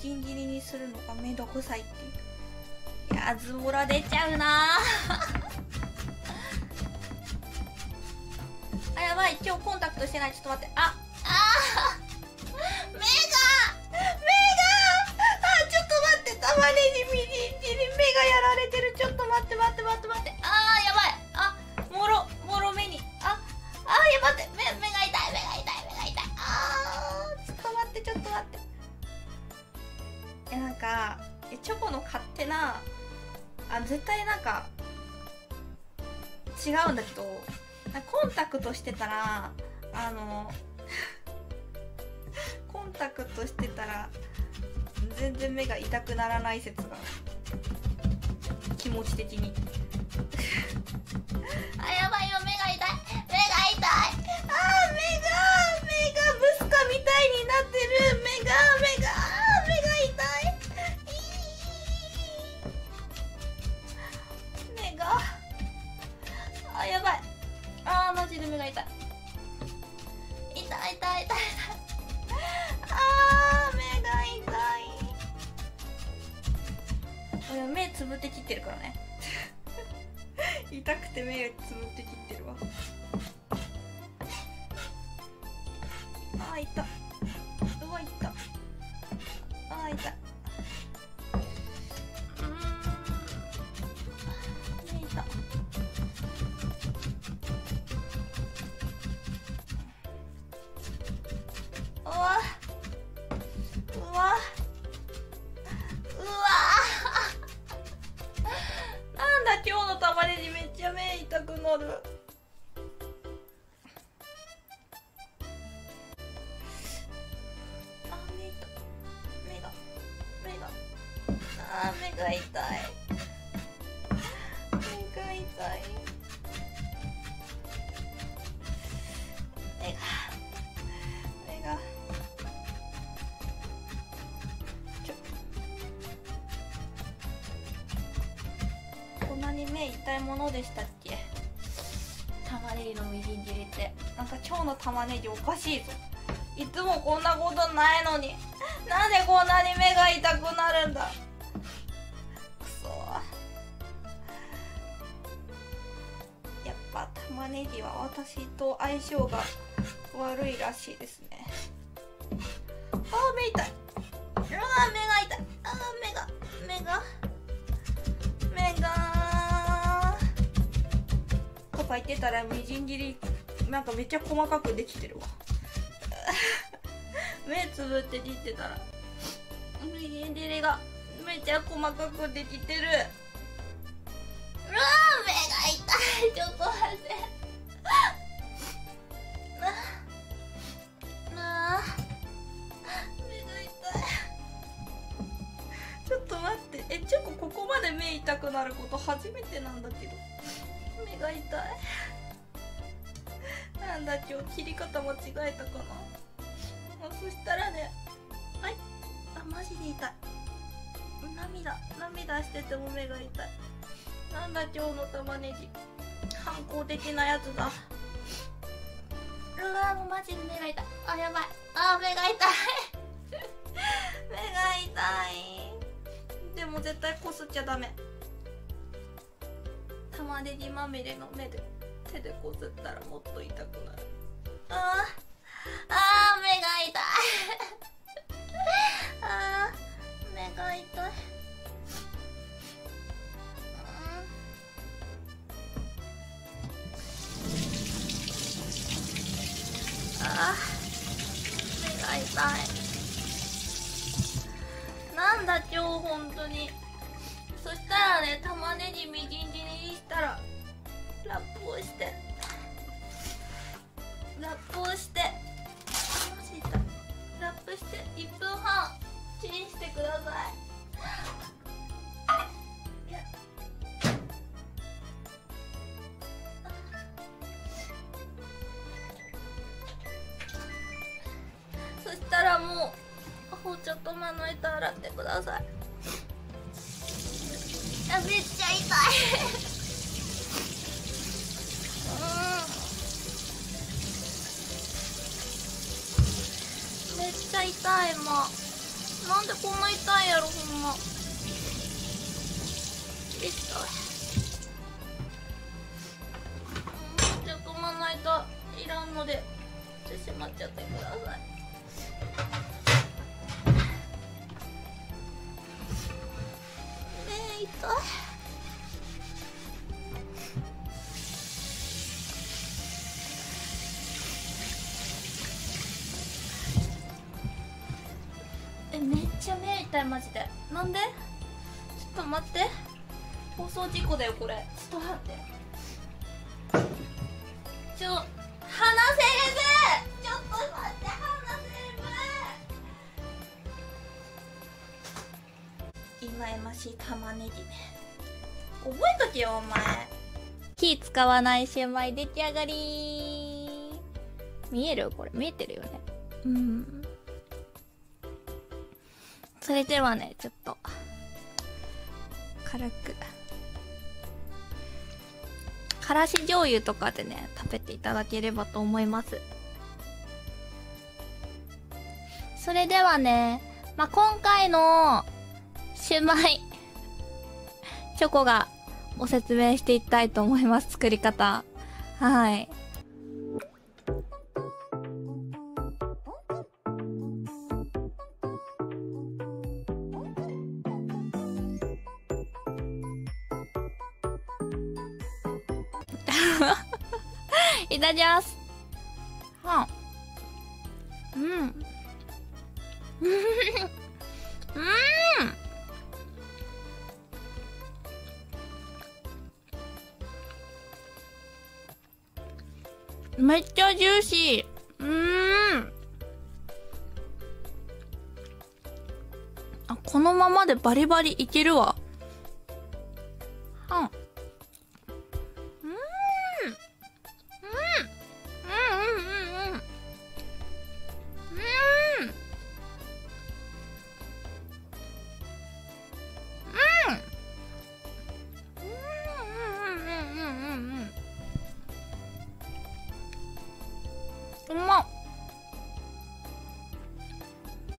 じん切りにするのがめんどくさいっていう。いやズボラ出ちゃうな。あやばい今日コンタクトしてない。ちょっと待って。ああ目が目があちょっと待って。玉ねぎみじん切り目がやられてる。ちょっと待って待って待って待って。絶対なんか違うんだけどコンタクトしてたらあの コンタクトしてたら全然目が痛くならない説が気持ち的に。痛い。痛い痛い痛い痛い。あー目が痛い。俺目つぶって切ってるからね。痛くて目つぶって切ってるわ。あー痛うわ痛あー痛い。目が痛い目が痛い目が目がちょこんなに目痛いものでしたっけ？玉ねぎのみじん切りって。なんか今日の玉ねぎおかしいぞ。いつもこんなことないのに。なんでこんなに目が痛くなるんだ？玉ねぎは私と相性が悪いらしいですね。あー目痛い。うわー目が痛い。あー目が。目が。目が。とか言ってたらみじん切り。なんかめっちゃ細かくできてるわ。目つぶって切ってたら。みじん切りがめっちゃ細かくできてる。うわー目ちょっと待ってなあ目が痛いちょっと待ってえチョコここまで目痛くなること初めてなんだけど。目が痛い。なんだ今日切り方間違えたかな。あそしたらねはい。あマジで痛い。涙涙してても目が痛い。なんだ今日の玉ねぎ。反抗的なやつだ。うわもうマジで目が痛い。あやばい。あ目が痛い。目が痛い。でも絶対こすっちゃダメ。玉ねぎまみれの目で手でこすったらもっと痛くなる。ああ目が痛い。なんだ今日本当に。そしたらね玉ねぎみじん切りにしたらラップをして。もう包丁とまな板洗ってください。あめっちゃ痛い。うん。めっちゃ痛いもうなんでこんな痛いやろほんま。痛い。じゃあまないといらんのでしまっちゃってくださいね えめっちゃ目痛いマジで。なんで？ちょっと待って。放送事故だよこれ。ちょっと待って。ちょぶ忌々ましい玉ねぎね。覚えとけよお前。火使わないシューマイ出来上がり。見える？これ。見えてるよね。うん。それではねちょっと。軽く。からし醤油とかでね食べていただければと思います。それではね、まあ、今回のシューマイチョコがご説明していきたいと思います作り方はい いただきます。うん。うん。うん。めっちゃジューシー。うーん。あ、このままでバリバリいけるわ。うん。